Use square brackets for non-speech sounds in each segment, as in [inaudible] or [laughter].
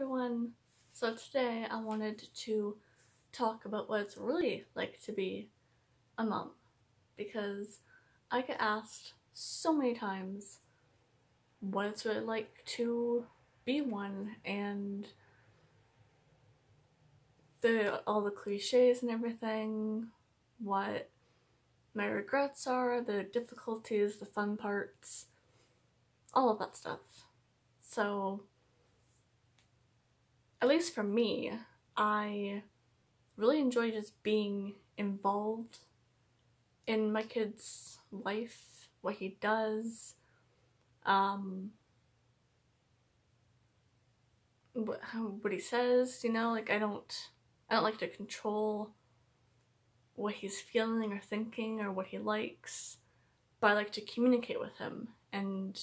everyone! So today I wanted to talk about what it's really like to be a mom because I get asked so many times what it's really like to be one and the all the cliches and everything, what my regrets are, the difficulties, the fun parts, all of that stuff. So at least for me, I really enjoy just being involved in my kid's life, what he does, um, what, what he says, you know, like I don't, I don't like to control what he's feeling or thinking or what he likes, but I like to communicate with him and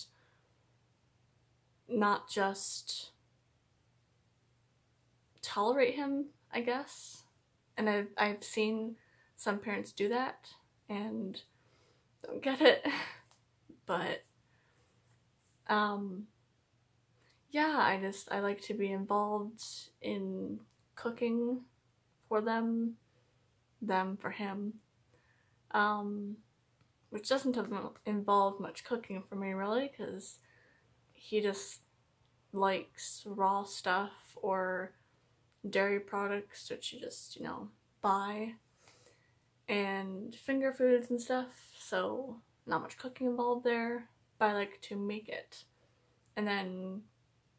not just tolerate him, I guess. And I've, I've seen some parents do that and don't get it. [laughs] but, um, yeah, I just, I like to be involved in cooking for them, them for him. Um, which doesn't involve much cooking for me really because he just likes raw stuff or dairy products, which you just, you know, buy, and finger foods and stuff, so not much cooking involved there, but I like to make it and then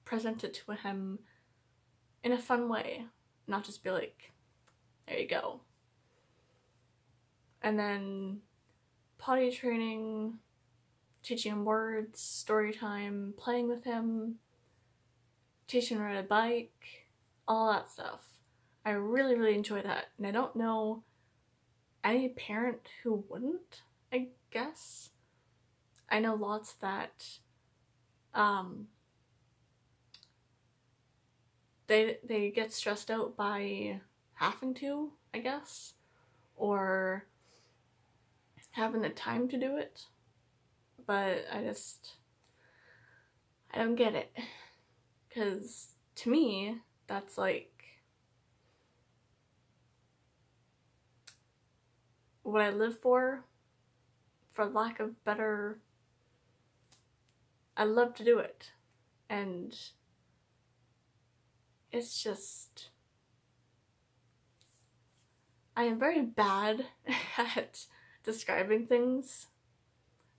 present it to him in a fun way, not just be like, there you go. And then potty training, teaching him words, story time, playing with him, teaching him to ride a bike, all that stuff. I really, really enjoy that. And I don't know any parent who wouldn't, I guess. I know lots that um, they they get stressed out by having to, I guess, or having the time to do it. But I just I don't get it. Cuz to me, that's like what I live for, for lack of better, I love to do it. And it's just, I am very bad [laughs] at describing things.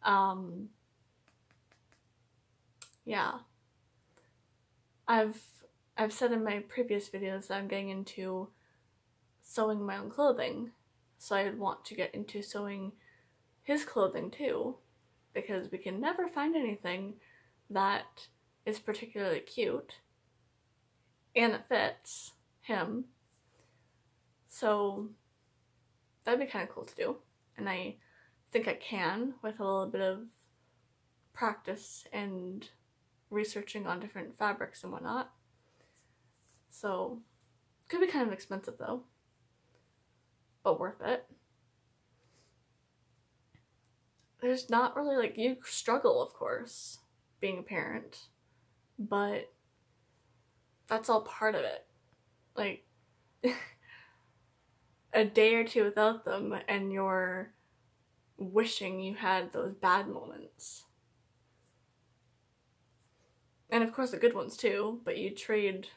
Um, yeah. I've I've said in my previous videos that I'm getting into sewing my own clothing, so I'd want to get into sewing his clothing too, because we can never find anything that is particularly cute and it fits him. So that'd be kind of cool to do, and I think I can with a little bit of practice and researching on different fabrics and whatnot. So, could be kind of expensive though, but worth it. There's not really like, you struggle, of course, being a parent, but that's all part of it. Like, [laughs] a day or two without them and you're wishing you had those bad moments. And of course the good ones too, but you trade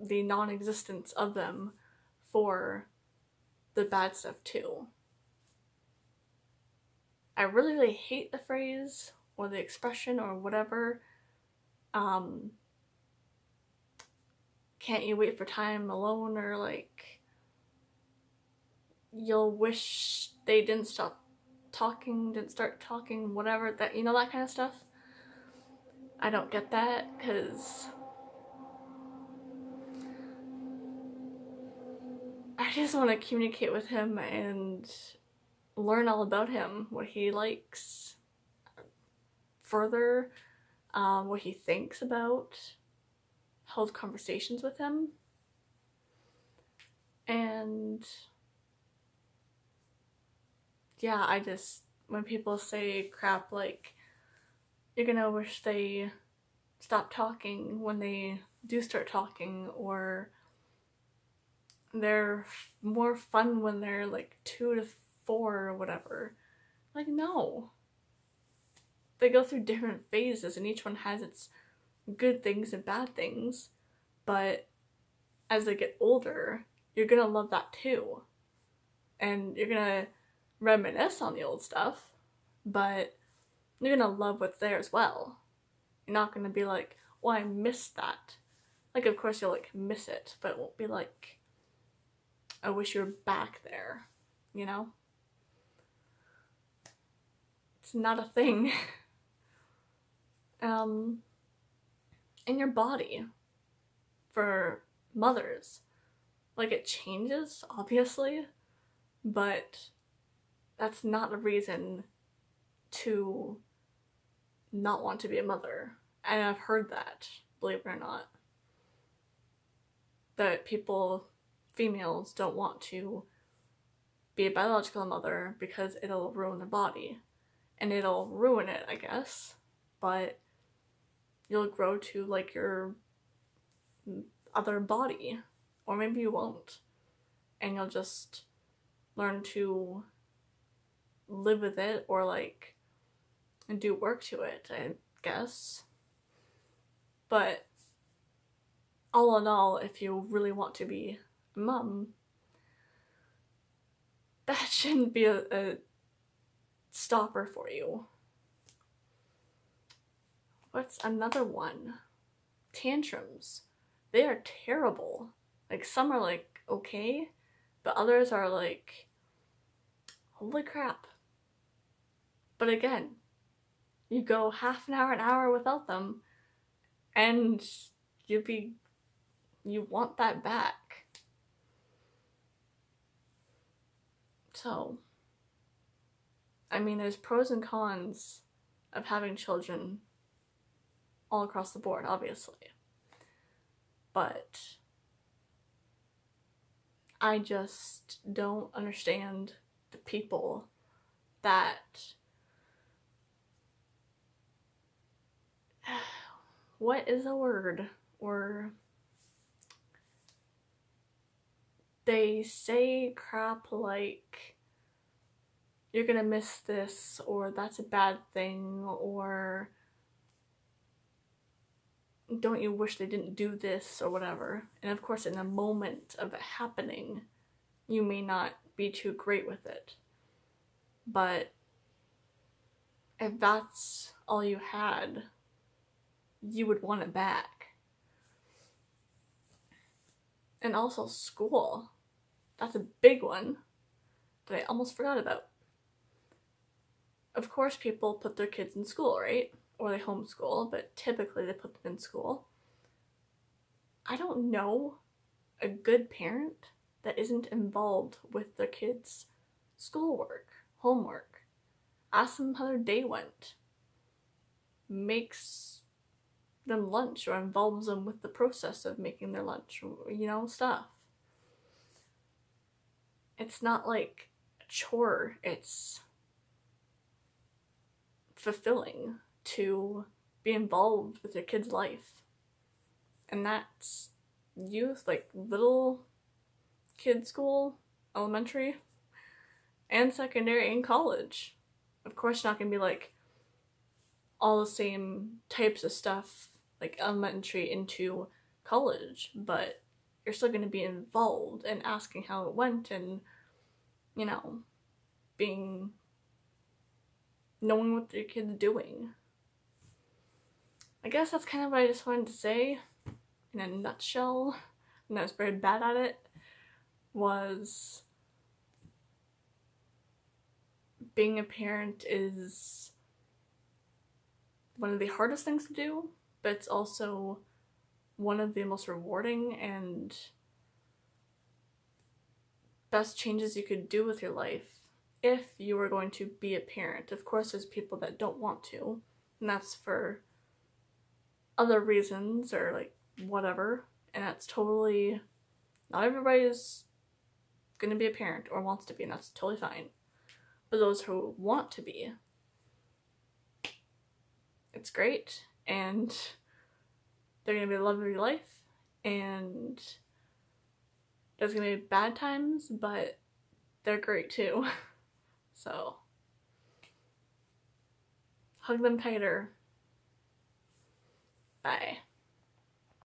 the non-existence of them for the bad stuff too. I really, really hate the phrase or the expression or whatever. Um, can't you wait for time alone or like you'll wish they didn't stop talking, didn't start talking, whatever, that, you know, that kind of stuff. I don't get that because I just want to communicate with him and learn all about him, what he likes further, um, what he thinks about, hold conversations with him. And yeah, I just, when people say crap like, you're gonna wish they stop talking when they do start talking or they're more fun when they're like two to four or whatever. Like, no. They go through different phases and each one has its good things and bad things, but as they get older, you're gonna love that too. And you're gonna reminisce on the old stuff, but you're gonna love what's there as well. You're not gonna be like, oh, I missed that. Like, of course, you'll like miss it, but it won't be like, I wish you were back there, you know? It's not a thing. [laughs] um, in your body for mothers. Like, it changes, obviously, but that's not a reason to not want to be a mother. And I've heard that, believe it or not. That people, females, don't want to be a biological mother because it'll ruin their body. And it'll ruin it, I guess. But you'll grow to like your other body. Or maybe you won't. And you'll just learn to live with it or like and do work to it, I guess. But all in all, if you really want to be mum, that shouldn't be a, a stopper for you. What's another one? Tantrums. They are terrible. Like, some are like okay, but others are like, holy crap. But again, you go half an hour, an hour without them, and you'd be, you want that back. So, I mean, there's pros and cons of having children all across the board, obviously. But I just don't understand the people that [sighs] what is a word or they say crap like you're gonna miss this or that's a bad thing or don't you wish they didn't do this or whatever and of course in the moment of it happening you may not be too great with it but if that's all you had you would want it back. And also school. That's a big one that I almost forgot about. Of course, people put their kids in school, right? Or they homeschool, but typically they put them in school. I don't know a good parent that isn't involved with their kids' schoolwork, homework. Ask them how their day went. Makes them lunch or involves them with the process of making their lunch, you know, stuff. It's not like a chore, it's fulfilling to be involved with your kid's life. And that's youth, like little kid school, elementary, and secondary and college. Of course, not gonna be like all the same types of stuff like elementary into college, but you're still going to be involved and asking how it went and, you know, being, knowing what your kid's doing. I guess that's kind of what I just wanted to say in a nutshell, and I was very bad at it, was being a parent is one of the hardest things to do but it's also one of the most rewarding and best changes you could do with your life if you were going to be a parent. Of course, there's people that don't want to, and that's for other reasons or like whatever, and that's totally not everybody is gonna be a parent or wants to be, and that's totally fine. But those who want to be, it's great and they're gonna be the love of your life and there's gonna be bad times, but they're great too. [laughs] so hug them tighter. Bye.